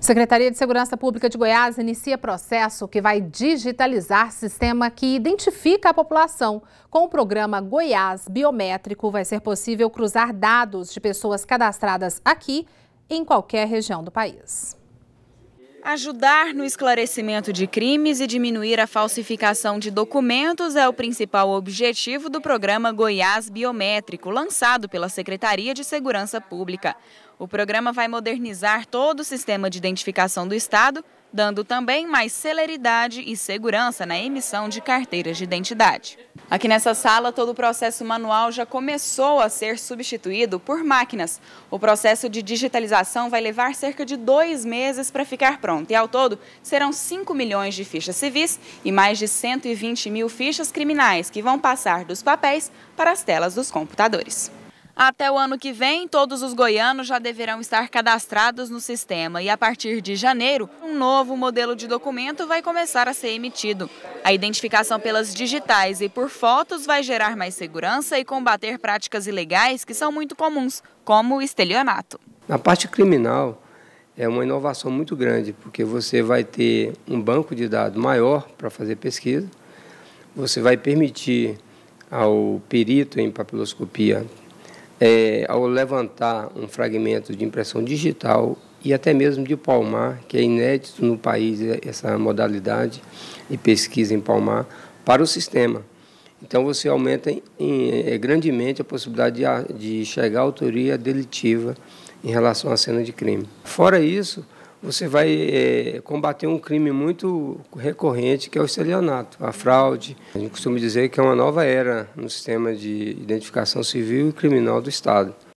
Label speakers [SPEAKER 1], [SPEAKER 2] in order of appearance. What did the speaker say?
[SPEAKER 1] Secretaria de Segurança Pública de Goiás inicia processo que vai digitalizar sistema que identifica a população. Com o programa Goiás Biométrico, vai ser possível cruzar dados de pessoas cadastradas aqui em qualquer região do país.
[SPEAKER 2] Ajudar no esclarecimento de crimes e diminuir a falsificação de documentos é o principal objetivo do programa Goiás Biométrico, lançado pela Secretaria de Segurança Pública. O programa vai modernizar todo o sistema de identificação do Estado, dando também mais celeridade e segurança na emissão de carteiras de identidade. Aqui nessa sala, todo o processo manual já começou a ser substituído por máquinas. O processo de digitalização vai levar cerca de dois meses para ficar pronto. E ao todo, serão 5 milhões de fichas civis e mais de 120 mil fichas criminais que vão passar dos papéis para as telas dos computadores. Até o ano que vem, todos os goianos já deverão estar cadastrados no sistema e a partir de janeiro, um novo modelo de documento vai começar a ser emitido. A identificação pelas digitais e por fotos vai gerar mais segurança e combater práticas ilegais que são muito comuns, como o estelionato.
[SPEAKER 3] Na parte criminal, é uma inovação muito grande, porque você vai ter um banco de dados maior para fazer pesquisa, você vai permitir ao perito em papiloscopia é, ao levantar um fragmento de impressão digital e até mesmo de palmar, que é inédito no país essa modalidade de pesquisa em palmar, para o sistema. Então você aumenta em, em, é, grandemente a possibilidade de, de chegar à autoria delitiva em relação à cena de crime. Fora isso, você vai é, combater um crime muito recorrente, que é o estelionato, a fraude. A gente costuma dizer que é uma nova era no sistema de identificação civil e criminal do Estado.